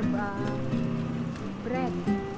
carb uh, bread.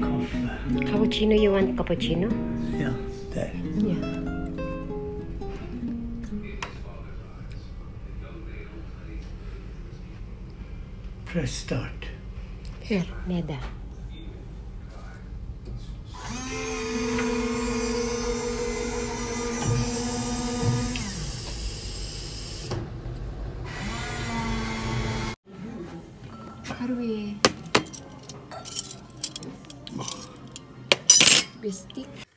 Coffee. Cappuccino, you want cappuccino? Yeah, that. Yeah. Press start. Here, Neda. we crispy stick.